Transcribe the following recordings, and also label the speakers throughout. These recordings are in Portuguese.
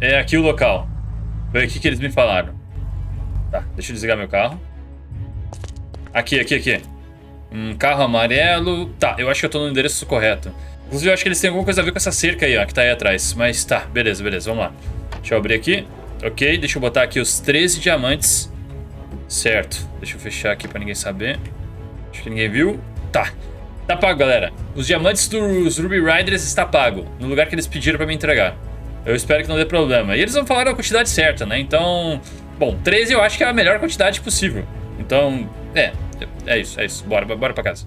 Speaker 1: é aqui o local. Foi aqui que eles me falaram. Tá, deixa eu desligar meu carro. Aqui, aqui, aqui. Um carro amarelo. Tá, eu acho que eu tô no endereço correto. Inclusive, eu acho que eles têm alguma coisa a ver com essa cerca aí, ó, que tá aí atrás. Mas tá, beleza, beleza, vamos lá. Deixa eu abrir aqui. Ok, deixa eu botar aqui os 13 diamantes. Certo, deixa eu fechar aqui pra ninguém saber. Acho que ninguém viu. Tá, tá pago, galera. Os diamantes dos Ruby Riders está pago, no lugar que eles pediram pra me entregar. Eu espero que não dê problema. E eles vão falar a quantidade certa, né? Então, bom, 13 eu acho que é a melhor quantidade possível. Então, é, é isso, é isso. Bora, bora pra casa.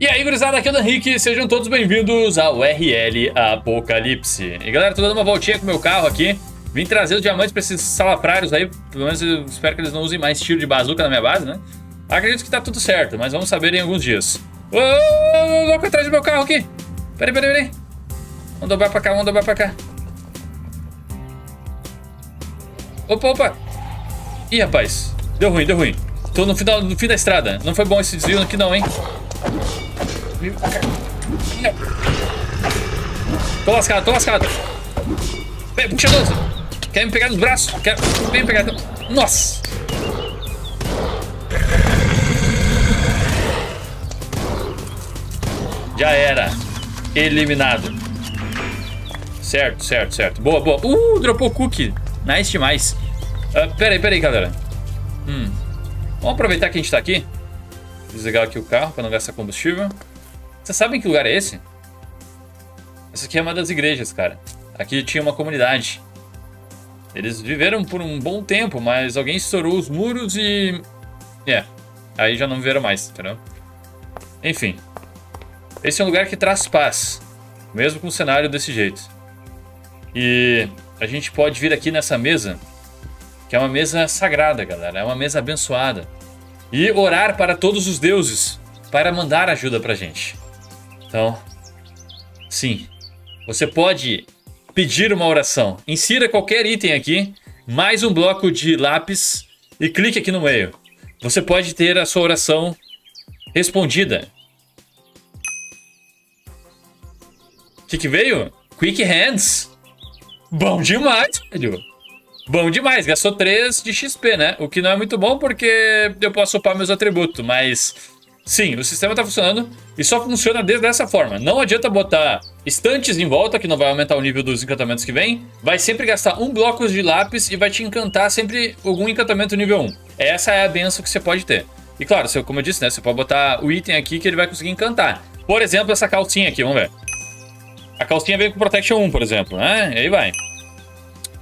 Speaker 1: E aí, gurizada, aqui é o Dan Henrique, sejam todos bem-vindos ao RL Apocalipse. E galera, tô dando uma voltinha com o meu carro aqui. Vim trazer os diamantes pra esses salafrários aí, pelo menos eu espero que eles não usem mais tiro de bazuca na minha base, né? Acredito que tá tudo certo, mas vamos saber em alguns dias. Ô, louco atrás do meu carro aqui. Peraí, peraí, peraí. Vamos dobrar pra cá, vamos dobrar pra cá. Opa, opa. Ih, rapaz. Deu ruim, deu ruim. Tô no, final, no fim da estrada. Não foi bom esse desvio aqui não, hein? Tô lascado, tô lascado. Vem, puxa 12. Quer me pegar nos braços? Quer... Vem me pegar. Nossa. Já era. Eliminado. Certo, certo, certo. Boa, boa. Uh, dropou cookie. Nice demais. Uh, pera aí, pera aí, galera. Hum. Vamos aproveitar que a gente tá aqui. Desligar aqui o carro para não gastar combustível. Vocês sabem que lugar é esse? Essa aqui é uma das igrejas, cara. Aqui tinha uma comunidade. Eles viveram por um bom tempo, mas alguém estourou os muros e... É, aí já não viveram mais, entendeu? Enfim. Esse é um lugar que traz paz, mesmo com um cenário desse jeito. E a gente pode vir aqui nessa mesa, que é uma mesa sagrada, galera. É uma mesa abençoada. E orar para todos os deuses, para mandar ajuda pra gente. Então, sim, você pode pedir uma oração. Insira qualquer item aqui, mais um bloco de lápis e clique aqui no meio. Você pode ter a sua oração respondida. O que, que veio? Quick Hands. Bom demais, velho. Bom demais. Gastou 3 de XP, né? O que não é muito bom porque eu posso upar meus atributos, mas Sim, o sistema está funcionando e só funciona dessa forma. Não adianta botar estantes em volta, que não vai aumentar o nível dos encantamentos que vem. Vai sempre gastar um bloco de lápis e vai te encantar sempre algum encantamento nível 1. Essa é a benção que você pode ter. E claro, como eu disse, né, você pode botar o item aqui que ele vai conseguir encantar. Por exemplo, essa calcinha aqui, vamos ver. A calcinha vem com Protection 1, por exemplo, né? E aí vai.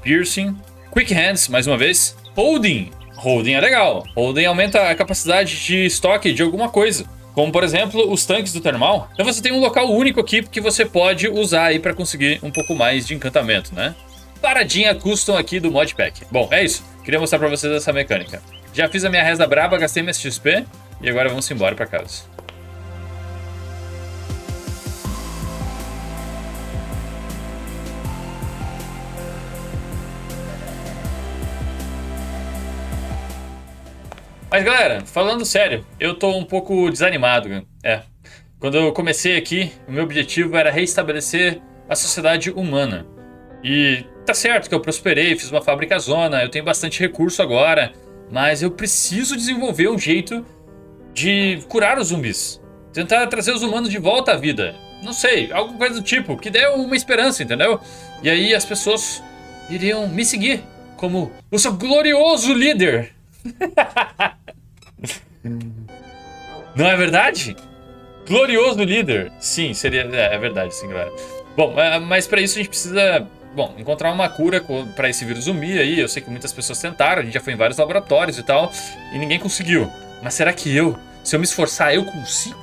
Speaker 1: Piercing. Quick Hands, mais uma vez. Holding. Holding é legal. Holding aumenta a capacidade de estoque de alguma coisa. Como, por exemplo, os tanques do termal. Então você tem um local único aqui que você pode usar aí para conseguir um pouco mais de encantamento, né? Paradinha custom aqui do modpack. Bom, é isso. Queria mostrar para vocês essa mecânica. Já fiz a minha reza braba, gastei minha XP e agora vamos embora para casa. Mas galera, falando sério, eu tô um pouco desanimado. É. Quando eu comecei aqui, o meu objetivo era reestabelecer a sociedade humana. E tá certo que eu prosperei, fiz uma fábrica zona, eu tenho bastante recurso agora, mas eu preciso desenvolver um jeito de curar os zumbis. Tentar trazer os humanos de volta à vida. Não sei, alguma coisa do tipo, que dê uma esperança, entendeu? E aí as pessoas iriam me seguir como o seu glorioso líder. Não é verdade? Glorioso líder. Sim, seria. É, é verdade, sim, galera. Bom, é, mas para isso a gente precisa. Bom, encontrar uma cura para esse vírus zumbi aí. Eu sei que muitas pessoas tentaram, a gente já foi em vários laboratórios e tal, e ninguém conseguiu. Mas será que eu, se eu me esforçar, eu consigo?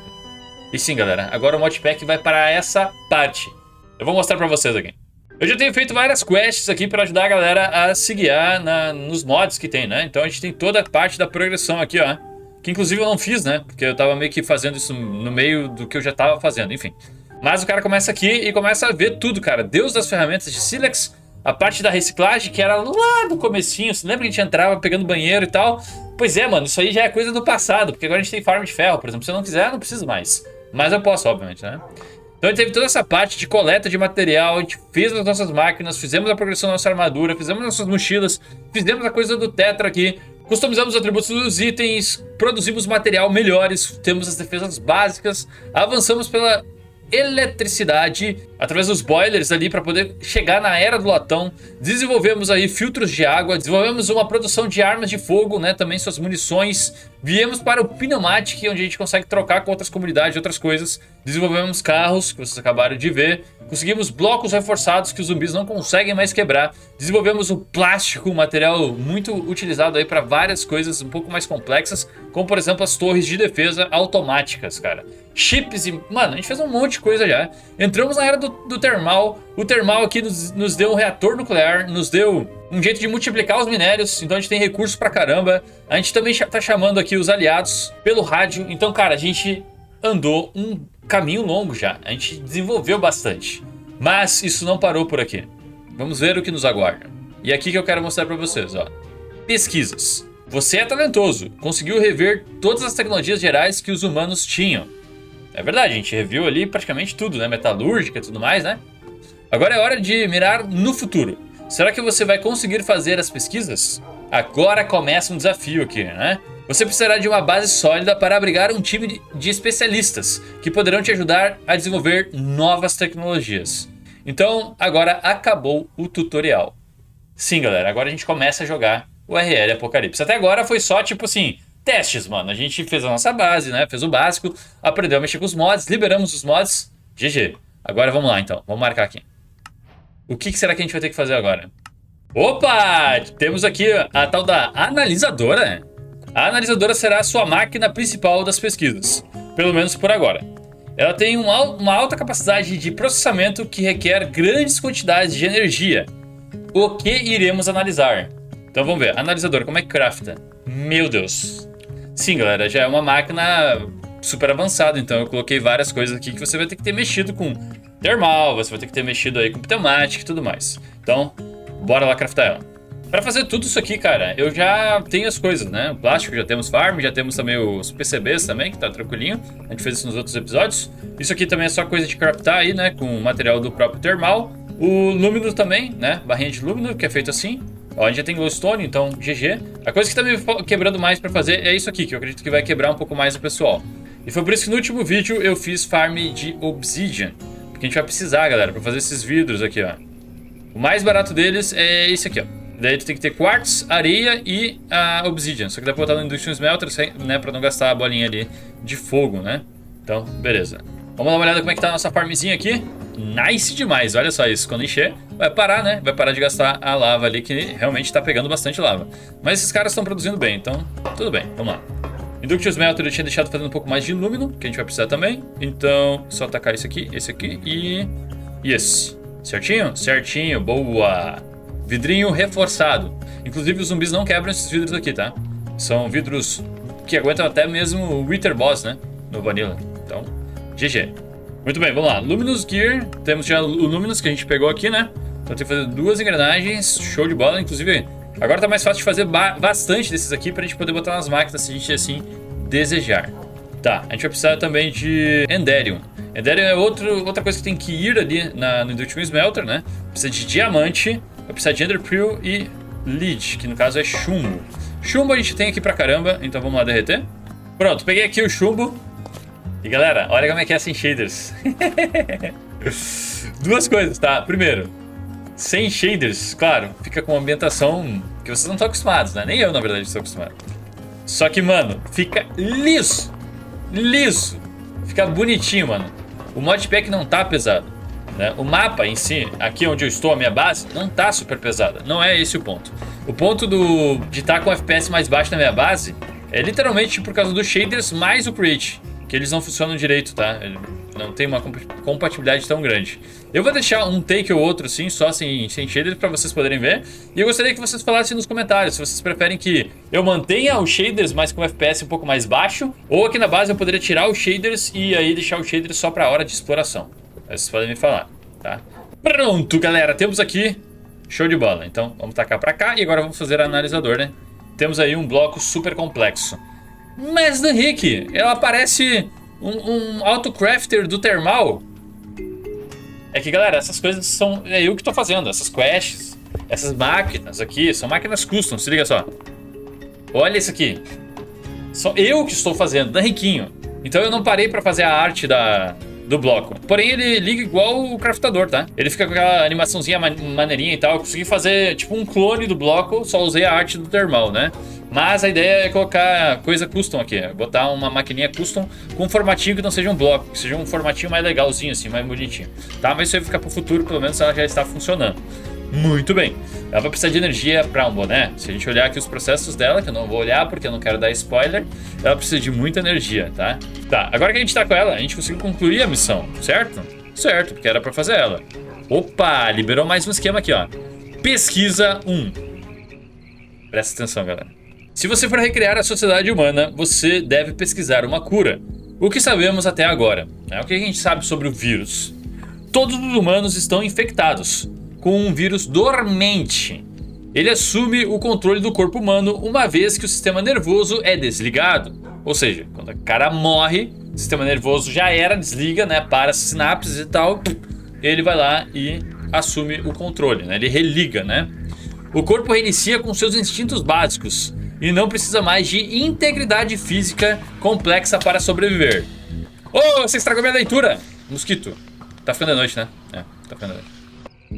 Speaker 1: E sim, galera, agora o modpack vai para essa parte. Eu vou mostrar para vocês aqui. Eu já tenho feito várias quests aqui para ajudar a galera a se guiar na, nos mods que tem, né? Então a gente tem toda a parte da progressão aqui, ó. Que inclusive eu não fiz, né? Porque eu tava meio que fazendo isso no meio do que eu já tava fazendo, enfim. Mas o cara começa aqui e começa a ver tudo, cara. Deus das ferramentas de Silex, a parte da reciclagem, que era lá do comecinho. Você lembra que a gente entrava pegando banheiro e tal? Pois é, mano, isso aí já é coisa do passado, porque agora a gente tem farm de ferro, por exemplo. Se eu não quiser, eu não preciso mais. Mas eu posso, obviamente, né? Então a gente teve toda essa parte de coleta de material, a gente fez as nossas máquinas, fizemos a progressão da nossa armadura, fizemos nossas mochilas, fizemos a coisa do Tetra aqui, customizamos os atributos dos itens, produzimos material melhores, temos as defesas básicas, avançamos pela eletricidade através dos boilers ali para poder chegar na era do latão. Desenvolvemos aí filtros de água, desenvolvemos uma produção de armas de fogo, né, também suas munições. Viemos para o Pneumatic, onde a gente consegue trocar com outras comunidades, outras coisas. Desenvolvemos carros, que vocês acabaram de ver. Conseguimos blocos reforçados que os zumbis não conseguem mais quebrar. Desenvolvemos o plástico, um material muito utilizado aí para várias coisas um pouco mais complexas, como por exemplo as torres de defesa automáticas, cara. Chips e... Mano, a gente fez um monte de coisa já. Entramos na era do, do termal. O termal aqui nos, nos deu um reator nuclear, nos deu um jeito de multiplicar os minérios, então a gente tem recursos pra caramba. A gente também tá chamando aqui os aliados pelo rádio. Então, cara, a gente andou um caminho longo já. A gente desenvolveu bastante. Mas isso não parou por aqui. Vamos ver o que nos aguarda. E aqui que eu quero mostrar para vocês, ó. Pesquisas. Você é talentoso, conseguiu rever todas as tecnologias gerais que os humanos tinham. É verdade, a gente reviu ali praticamente tudo, né? Metalúrgica e tudo mais, né? Agora é hora de mirar no futuro. Será que você vai conseguir fazer as pesquisas? Agora começa um desafio aqui, né? Você precisará de uma base sólida para abrigar um time de especialistas que poderão te ajudar a desenvolver novas tecnologias. Então, agora acabou o tutorial. Sim, galera, agora a gente começa a jogar o RL Apocalipse. Até agora foi só tipo assim, testes, mano. A gente fez a nossa base, né? Fez o básico, aprendeu a mexer com os mods, liberamos os mods. GG. Agora vamos lá, então. Vamos marcar aqui. O que será que a gente vai ter que fazer agora? Opa! Temos aqui a tal da analisadora. A analisadora será a sua máquina principal das pesquisas, pelo menos por agora. Ela tem uma alta capacidade de processamento que requer grandes quantidades de energia. O que iremos analisar? Então vamos ver, analisador, como é que crafta? Meu Deus. Sim, galera, já é uma máquina super avançada, então eu coloquei várias coisas aqui que você vai ter que ter mexido com termal, você vai ter que ter mexido aí com pneumática e tudo mais. Então, bora lá craftar ela. Para fazer tudo isso aqui, cara, eu já tenho as coisas, né? O plástico, já temos farm, já temos também os PCBs também, que tá tranquilinho. A gente fez isso nos outros episódios. Isso aqui também é só coisa de craftar aí, né? Com o material do próprio termal. O lúmino também, né? Barrinha de lúmino, que é feito assim. Ó, a gente já tem glowstone, então GG. A coisa que tá me quebrando mais para fazer é isso aqui, que eu acredito que vai quebrar um pouco mais o pessoal. E foi por isso que no último vídeo eu fiz farm de obsidian. Porque a gente vai precisar, galera, para fazer esses vidros aqui, ó. O mais barato deles é esse aqui, ó. Daí tu tem que ter quartz, areia e a obsidian. Só que dá pra botar no induction smelter, né? Pra não gastar a bolinha ali de fogo, né? Então, beleza. Vamos dar uma olhada como é que tá a nossa farmzinha aqui. Nice demais, olha só isso. Quando encher, vai parar, né? Vai parar de gastar a lava ali, que realmente tá pegando bastante lava. Mas esses caras estão produzindo bem, então tudo bem. Vamos lá. Induction Smelter eu tinha deixado fazendo um pouco mais de lumino, que a gente vai precisar também. Então, só atacar esse aqui, esse aqui e... e esse. Certinho? Certinho, boa! Vidrinho reforçado. Inclusive, os zumbis não quebram esses vidros aqui, tá? São vidros que aguentam até mesmo o Wither Boss, né? No Vanilla. Então, GG. Muito bem, vamos lá. Luminous Gear. Temos já o Luminous que a gente pegou aqui, né? Então tem que fazer duas engrenagens. Show de bola. Inclusive, agora tá mais fácil de fazer bastante desses aqui pra gente poder botar nas máquinas se a gente assim desejar. Tá, a gente vai precisar também de Enderium. Enderium é outro, outra coisa que tem que ir ali na, no Induction Smelter, né? Precisa de diamante Vai precisar de Enderpearl e Lead, que no caso é chumbo. Chumbo a gente tem aqui pra caramba, então vamos lá derreter. Pronto, peguei aqui o chumbo. E galera, olha como é que é sem shaders. Duas coisas, tá? Primeiro, sem shaders, claro, fica com uma ambientação que vocês não estão acostumados, né? Nem eu, na verdade, estou acostumado. Só que, mano, fica liso. Liso. Fica bonitinho, mano. O modpack não tá pesado. Né? O mapa em si, aqui onde eu estou, a minha base, não está super pesada. Não é esse o ponto. O ponto do, de estar tá com FPS mais baixo na minha base é literalmente por causa dos shaders mais o Create, que eles não funcionam direito, tá? Não tem uma compatibilidade tão grande. Eu vou deixar um take ou outro, sim, só sem, sem shaders para vocês poderem ver. E eu gostaria que vocês falassem nos comentários se vocês preferem que eu mantenha os shaders, mas com o FPS um pouco mais baixo, ou aqui na base eu poderia tirar os shaders e aí deixar os shaders só para hora de exploração. Vocês podem me falar, tá? Pronto, galera, temos aqui show de bola. Então, vamos tacar pra cá e agora vamos fazer analisador, né? Temos aí um bloco super complexo. Mas, Henrique, ela parece um, um autocrafter do termal. É que, galera, essas coisas são... É eu que tô fazendo, essas quests, essas máquinas aqui, são máquinas custom, se liga só. Olha isso aqui. Sou eu que estou fazendo, da Riquinho. Então eu não parei pra fazer a arte da, do bloco. Porém, ele liga igual o craftador, tá? Ele fica com aquela animaçãozinha maneirinha e tal. Eu consegui fazer tipo um clone do bloco, só usei a arte do termal, né? Mas a ideia é colocar coisa custom aqui, botar uma maquininha custom com um formatinho que não seja um bloco, que seja um formatinho mais legalzinho assim, mais bonitinho. Tá? Mas isso vai ficar pro futuro, pelo menos ela já está funcionando. Muito bem. Ela vai precisar de energia para um boné. Se a gente olhar aqui os processos dela, que eu não vou olhar porque eu não quero dar spoiler, ela precisa de muita energia, tá? Tá, agora que a gente tá com ela, a gente conseguiu concluir a missão, certo? Certo, porque era para fazer ela. Opa, liberou mais um esquema aqui, ó. Pesquisa 1. Presta atenção, galera. Se você for recriar a sociedade humana, você deve pesquisar uma cura. O que sabemos até agora? Né? O que a gente sabe sobre o vírus? Todos os humanos estão infectados com um vírus dormente. Ele assume o controle do corpo humano uma vez que o sistema nervoso é desligado. Ou seja, quando o cara morre, o sistema nervoso já era, desliga, né? Para as sinapses e tal. Ele vai lá e assume o controle, né? Ele religa, né? O corpo reinicia com seus instintos básicos e não precisa mais de integridade física complexa para sobreviver. Oh, você estragou minha leitura! Mosquito. Tá ficando a noite, né? É, tá ficando a noite.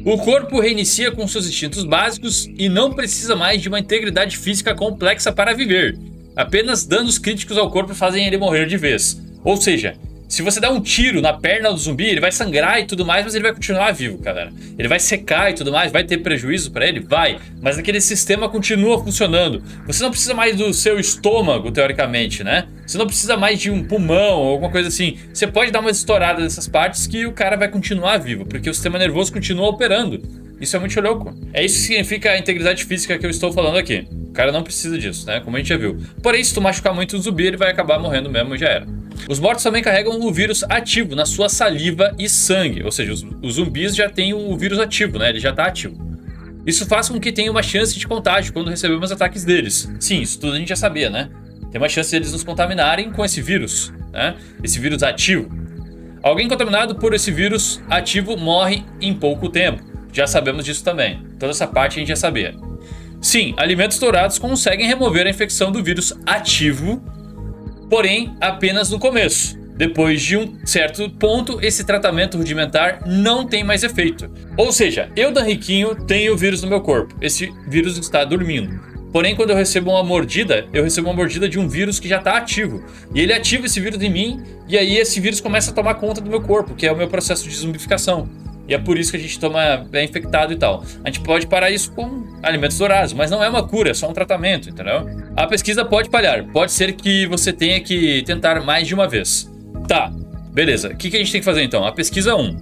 Speaker 1: O corpo reinicia com seus instintos básicos e não precisa mais de uma integridade física complexa para viver. Apenas danos críticos ao corpo fazem ele morrer de vez. Ou seja, se você dá um tiro na perna do zumbi, ele vai sangrar e tudo mais, mas ele vai continuar vivo, galera. Ele vai secar e tudo mais, vai ter prejuízo para ele? Vai. Mas aquele sistema continua funcionando. Você não precisa mais do seu estômago, teoricamente, né? Você não precisa mais de um pulmão ou alguma coisa assim. Você pode dar uma estourada nessas partes que o cara vai continuar vivo, porque o sistema nervoso continua operando. Isso é muito louco. É isso que significa a integridade física que eu estou falando aqui. O cara não precisa disso, né? Como a gente já viu. Porém, se tu machucar muito o zumbi, ele vai acabar morrendo mesmo e já era. Os mortos também carregam o vírus ativo na sua saliva e sangue. Ou seja, os, os zumbis já têm o vírus ativo, né? Ele já está ativo. Isso faz com que tenha uma chance de contágio quando recebemos ataques deles. Sim, isso tudo a gente já sabia, né? Tem uma chance de eles nos contaminarem com esse vírus, né? Esse vírus ativo. Alguém contaminado por esse vírus ativo morre em pouco tempo. Já sabemos disso também. Toda essa parte a gente já sabia. Sim, alimentos dourados conseguem remover a infecção do vírus ativo, porém apenas no começo. Depois de um certo ponto, esse tratamento rudimentar não tem mais efeito. Ou seja, eu, Dan Riquinho, tenho o vírus no meu corpo. Esse vírus está dormindo. Porém, quando eu recebo uma mordida, eu recebo uma mordida de um vírus que já está ativo. E ele ativa esse vírus em mim, e aí esse vírus começa a tomar conta do meu corpo, que é o meu processo de zumbificação. E é por isso que a gente toma é infectado e tal. A gente pode parar isso com alimentos dourados, mas não é uma cura, é só um tratamento, entendeu? A pesquisa pode falhar, pode ser que você tenha que tentar mais de uma vez. Tá, beleza. O que, que a gente tem que fazer então? A pesquisa 1.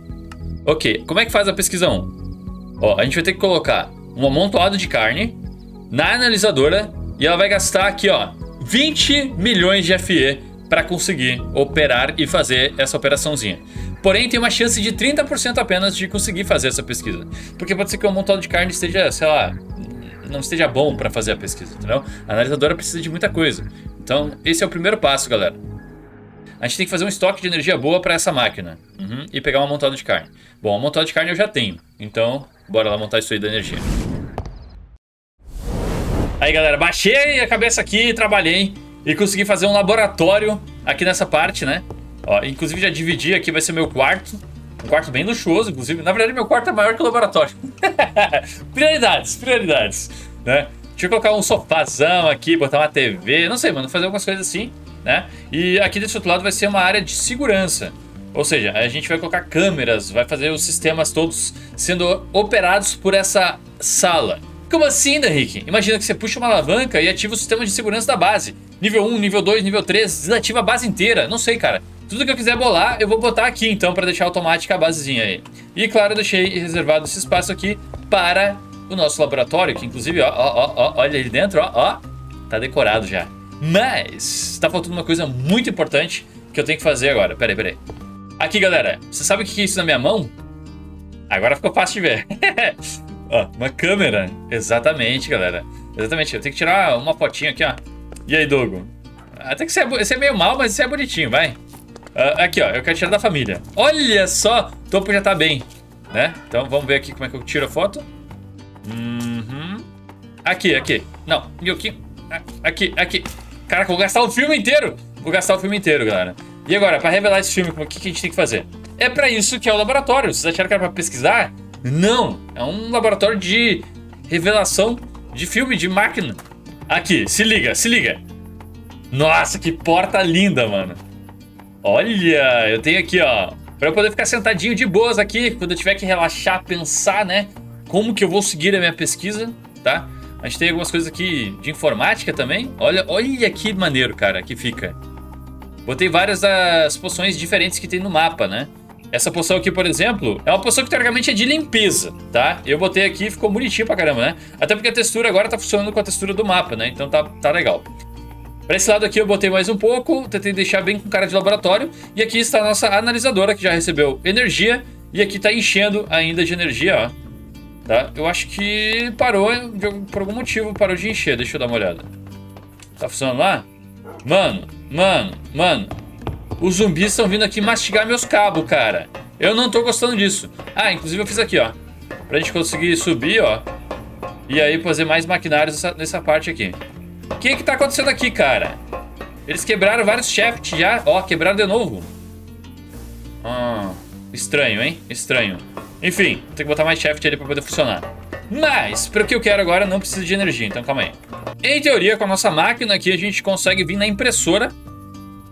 Speaker 1: Ok, como é que faz a pesquisa 1? Ó, a gente vai ter que colocar um amontoado de carne na analisadora e ela vai gastar aqui, ó, 20 milhões de FE para conseguir operar e fazer essa operaçãozinha. Porém, tem uma chance de 30% apenas de conseguir fazer essa pesquisa. Porque pode ser que o montado de carne esteja, sei lá, não esteja bom para fazer a pesquisa, entendeu? A analisadora precisa de muita coisa. Então, esse é o primeiro passo, galera. A gente tem que fazer um estoque de energia boa para essa máquina. Uhum, e pegar uma montada de carne. Bom, a montada de carne eu já tenho. Então, bora lá montar isso aí da energia. Aí, galera, baixei a cabeça aqui, trabalhei e consegui fazer um laboratório aqui nessa parte, né? Ó, inclusive já dividi aqui, vai ser meu quarto. Um quarto bem luxuoso, inclusive. Na verdade, meu quarto é maior que o laboratório. prioridades, prioridades, né? Deixa eu colocar um sofazão aqui, botar uma TV, não sei, mano, fazer algumas coisas assim, né? E aqui desse outro lado vai ser uma área de segurança. Ou seja, a gente vai colocar câmeras, vai fazer os sistemas todos sendo operados por essa sala. Como assim, Henrique? Imagina que você puxa uma alavanca e ativa o sistema de segurança da base. Nível 1, nível 2, nível 3, desativa a base inteira. Não sei, cara. Tudo que eu quiser bolar, eu vou botar aqui então para deixar automática a basezinha aí. E claro, eu deixei reservado esse espaço aqui para o nosso laboratório, que inclusive, ó, ó, ó, olha ali dentro, ó, ó, tá decorado já. Mas, tá faltando uma coisa muito importante que eu tenho que fazer agora. Peraí, peraí. Aqui, galera, você sabe o que é isso na minha mão? Agora ficou fácil de ver. ó, uma câmera. Exatamente, galera. Exatamente, eu tenho que tirar uma fotinha aqui, ó. E aí, Dogo? Até que você é, é meio mal, mas você é bonitinho, vai. Uh, aqui, ó, eu quero tirar da família. Olha só, o topo já tá bem. né? Então vamos ver aqui como é que eu tiro a foto. Uhum. Aqui, aqui. Não, e aqui. Aqui, aqui. Caraca, vou gastar o filme inteiro. Vou gastar o filme inteiro, galera. E agora, para revelar esse filme, o que, que a gente tem que fazer? É para isso que é o laboratório. Vocês acharam que era pra pesquisar? Não. É um laboratório de revelação de filme, de máquina. Aqui, se liga, se liga. Nossa, que porta linda, mano. Olha, eu tenho aqui, ó. Pra eu poder ficar sentadinho de boas aqui, quando eu tiver que relaxar, pensar, né? Como que eu vou seguir a minha pesquisa, tá? A gente tem algumas coisas aqui de informática também. Olha, olha que maneiro, cara, que fica. Botei várias das poções diferentes que tem no mapa, né? Essa poção aqui, por exemplo, é uma poção que teoricamente é de limpeza, tá? Eu botei aqui e ficou bonitinho pra caramba, né? Até porque a textura agora tá funcionando com a textura do mapa, né? Então tá, tá legal. Pra esse lado aqui eu botei mais um pouco, tentei deixar bem com cara de laboratório. E aqui está a nossa analisadora, que já recebeu energia. E aqui tá enchendo ainda de energia, ó. Tá? Eu acho que parou, por algum motivo parou de encher. Deixa eu dar uma olhada. Tá funcionando lá? Mano, mano, mano. Os zumbis estão vindo aqui mastigar meus cabos, cara. Eu não tô gostando disso. Ah, inclusive eu fiz aqui, ó. Pra gente conseguir subir, ó. E aí fazer mais maquinários nessa, nessa parte aqui. O que que tá acontecendo aqui, cara? Eles quebraram vários shafts já. Ó, quebraram de novo. Ah, estranho, hein? Estranho. Enfim, tem que botar mais shaft ali pra poder funcionar. Mas, para o que eu quero agora, não precisa de energia, então calma aí. Em teoria, com a nossa máquina aqui, a gente consegue vir na impressora.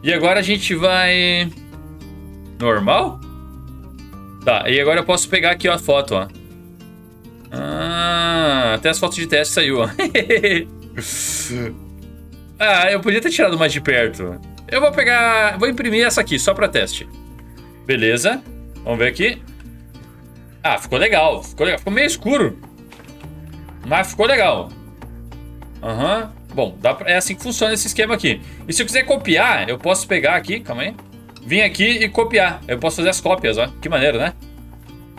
Speaker 1: E agora a gente vai... Normal? Tá, e agora eu posso pegar aqui ó, a foto, ó. Ah, até as fotos de teste saiu, ó. ah, eu podia ter tirado mais de perto. Eu vou pegar... Vou imprimir essa aqui, só para teste. Beleza. Vamos ver aqui. Ah, ficou legal. Ficou legal. Ficou meio escuro. Mas ficou legal. Aham. Uhum. Bom, pra... é assim que funciona esse esquema aqui. E se eu quiser copiar, eu posso pegar aqui, calma aí. Vim aqui e copiar. Eu posso fazer as cópias, ó. Que maneiro, né?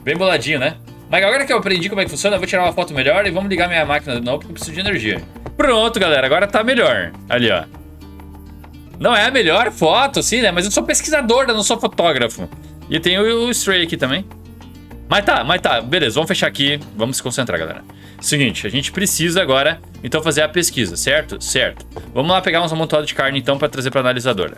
Speaker 1: Bem boladinho, né? Mas agora que eu aprendi como é que funciona, eu vou tirar uma foto melhor e vamos ligar minha máquina de novo, porque eu preciso de energia. Pronto, galera. Agora tá melhor. Ali, ó. Não é a melhor foto, assim, né? Mas eu sou pesquisador, eu não sou fotógrafo. E tem o, o Stray aqui também. Mas tá, mas tá. Beleza, vamos fechar aqui. Vamos se concentrar, galera. Seguinte, a gente precisa agora, então, fazer a pesquisa, certo? Certo. Vamos lá pegar uns amontoados de carne, então, para trazer para analisadora.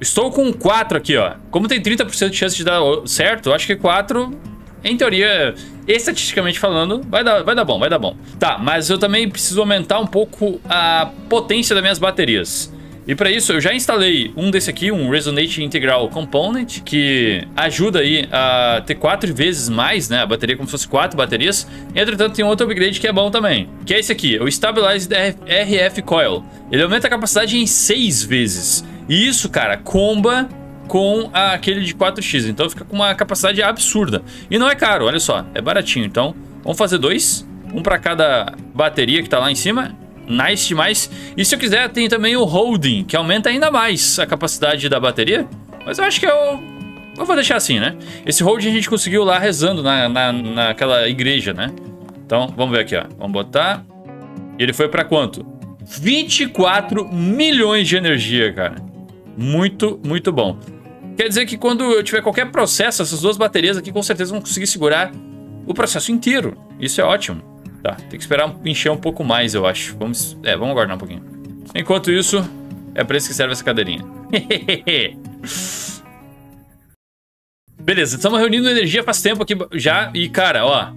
Speaker 1: Estou com 4 aqui, ó. Como tem 30% de chance de dar certo, acho que 4, em teoria, estatisticamente falando, vai dar, vai dar bom, vai dar bom. Tá, mas eu também preciso aumentar um pouco a potência das minhas baterias. E para isso eu já instalei um desse aqui, um Resonate Integral Component, que ajuda aí a ter quatro vezes mais, né, a bateria como se fosse quatro baterias. Entretanto tem outro upgrade que é bom também, que é esse aqui, o Stabilized RF Coil. Ele aumenta a capacidade em seis vezes. E isso, cara, comba com aquele de 4x, então fica com uma capacidade absurda. E não é caro, olha só, é baratinho. Então vamos fazer dois, um para cada bateria que tá lá em cima Nice demais. E se eu quiser, tem também o Holding, que aumenta ainda mais a capacidade da bateria. Mas eu acho que eu, eu vou deixar assim, né? Esse Holding a gente conseguiu lá rezando na, na, naquela igreja, né? Então, vamos ver aqui, ó. Vamos botar. E ele foi pra quanto? 24 milhões de energia, cara. Muito, muito bom. Quer dizer que quando eu tiver qualquer processo, essas duas baterias aqui com certeza vão conseguir segurar o processo inteiro. Isso é ótimo. Tá, tem que esperar encher um pouco mais, eu acho. Vamos, é, vamos aguardar um pouquinho. Enquanto isso, é pra isso que serve essa cadeirinha. Beleza, estamos reunindo energia faz tempo aqui já. E, cara, ó,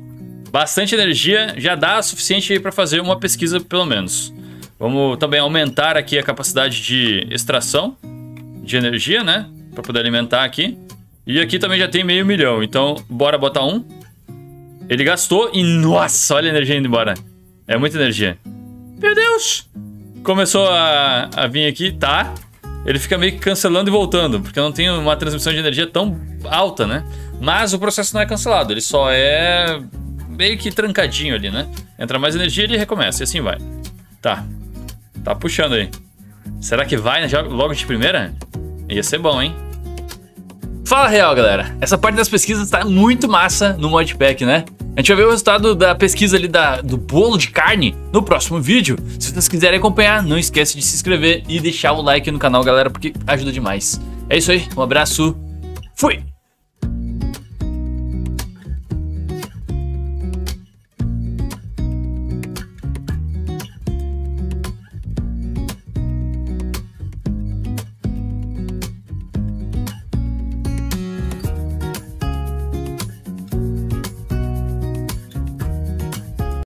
Speaker 1: bastante energia já dá suficiente aí pra fazer uma pesquisa, pelo menos. Vamos também aumentar aqui a capacidade de extração de energia, né? Pra poder alimentar aqui. E aqui também já tem meio milhão, então bora botar um. Ele gastou e, nossa, olha a energia indo embora. É muita energia. Meu Deus! Começou a, a vir aqui, tá? Ele fica meio que cancelando e voltando, porque não tem uma transmissão de energia tão alta, né? Mas o processo não é cancelado, ele só é meio que trancadinho ali, né? Entra mais energia e ele recomeça, e assim vai. Tá. Tá puxando aí. Será que vai logo de primeira? Ia ser bom, hein? Fala real, galera. Essa parte das pesquisas tá muito massa no modpack, né? A gente vai ver o resultado da pesquisa ali da, do bolo de carne no próximo vídeo. Se vocês quiserem acompanhar, não esquece de se inscrever e deixar o like no canal, galera, porque ajuda demais. É isso aí, um abraço, fui!